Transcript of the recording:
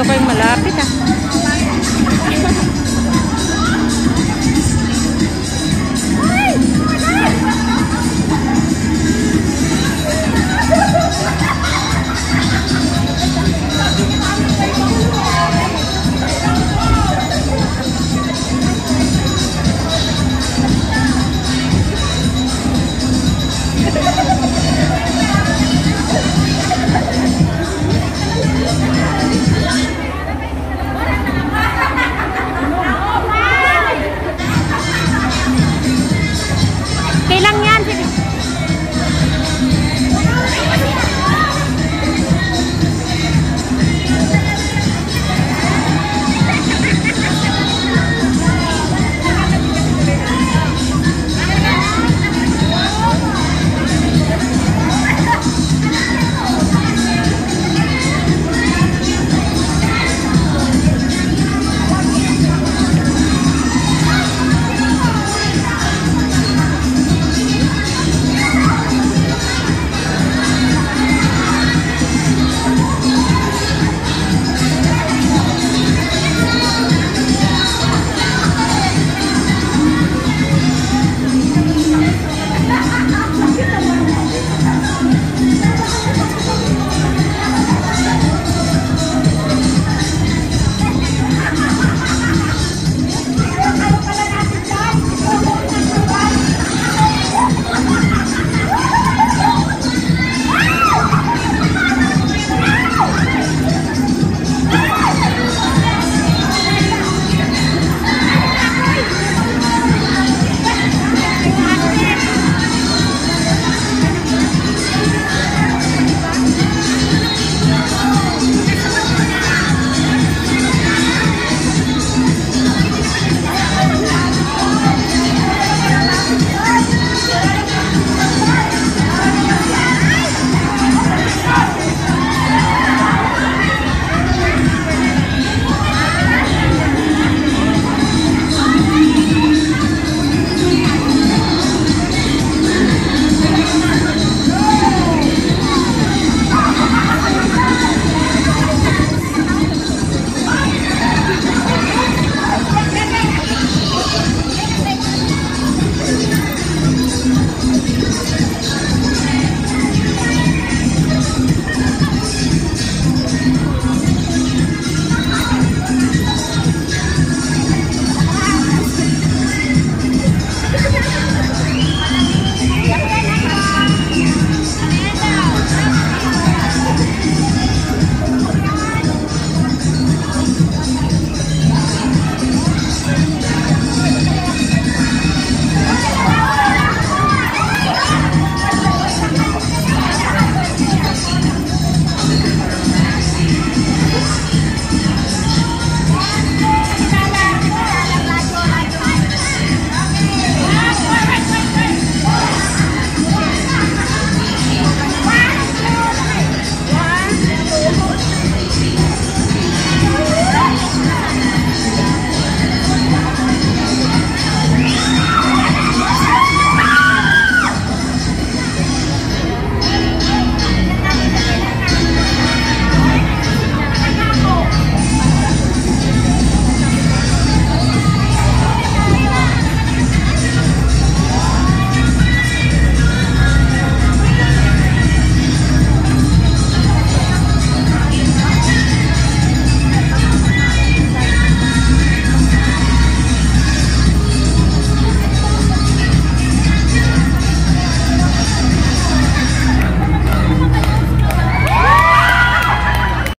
masyado kayong malapit ah.